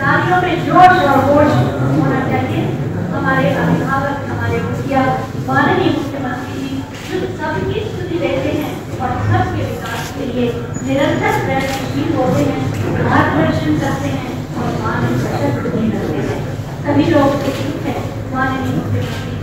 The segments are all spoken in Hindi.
तालियों में जोश और होश होना चाहिए। हमारे अभिभावक, हमारे मुखिया, माननीय मुख्यमंत्री जी जो सबकी स्तुति देते हैं और सबके विकास के लिए निरंतर प्रयत्नशील होते हैं, मार्गदर्शन करते हैं और मानव सशक्त भी करते हैं। सभी लोग इच्छुक हैं माननीय मुख्यमंत्री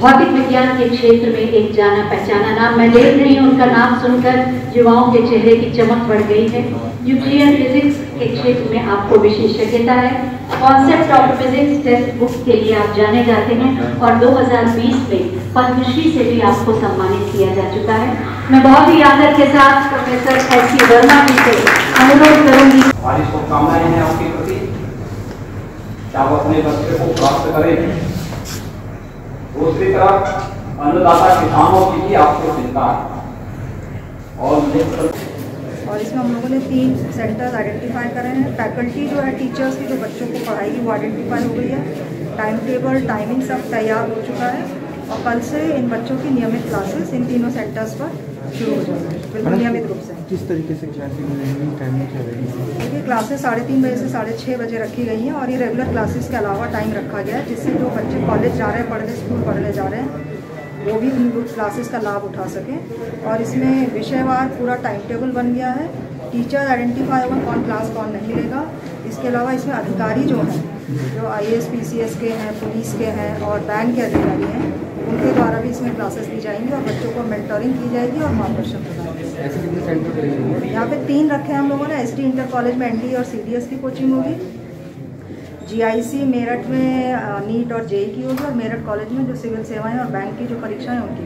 भौतिक विज्ञान के क्षेत्र में एक जाना पहचाना नाम। मैं देख रही हूँ उनका नाम सुनकर युवाओं के चेहरे की चमक बढ़ गई है। न्यूक्लियर फिजिक्स के क्षेत्र में आपको विशेषज्ञता है। Concept of physics textbook के लिए आप जाने जाते हैं और 2020 में पद्मश्री से भी आपको सम्मानित किया जा चुका है। मैं बहुत ही आदर के साथ professor S C Verma ji से अनुरोध करूँगी। शुभकामनाएँ हैं आपके प्रति। आप अपने बच्चे को प्राप्त करें। दूसरी तरफ़ अन्नदाता किसानों की भी आपको चिंता है। और और इसमें हम लोगों ने तीन सेंटर्स आइडेंटिफाई करे हैं। फैकल्टी जो है, टीचर्स की, जो बच्चों को पढ़ाई वो आइडेंटिफाई हो गई है। टाइम टेबल, टाइमिंग सब तैयार हो चुका है। और कल से इन बच्चों की नियमित क्लासेस इन तीनों सेंटर्स पर शुरू हो जाएँगी। बिल्कुल नियमित रूप से। किस तरीके से क्लासेस देखिए क्लासेस साढ़े तीन बजे से साढ़े छः बजे रखी गई हैं और ये रेगुलर क्लासेस के अलावा टाइम रखा गया है जिससे जो बच्चे कॉलेज जा रहे हैं पढ़ने स्कूल पढ़ने जा रहे हैं वो भी उन क्लासेस का लाभ उठा सकें। और इसमें विषयवार पूरा टाइम टेबल बन गया है। टीचर आइडेंटिफाई होगा कौन क्लास कौन नहीं लेगा। इसके अलावा इसमें अधिकारी जो हैं जो I S P C S के हैं पुलिस के हैं और बैंक के अधिकारी हैं उनके द्वारा भी इसमें क्लासेस दी जाएँगी और बच्चों को मेंटरिंग की जाएगी और मार्गदर्शन प्रदान यहाँ पे तीन रखे हैं हम लोगों ने एस डी इंटर कॉलेज में एन डी और सी डी एस की कोचिंग होगी। जीआईसी मेरठ में नीट और जेई की होगी और मेरठ कॉलेज में जो सिविल सेवाएँ और बैंक की जो परीक्षाएँ उनकी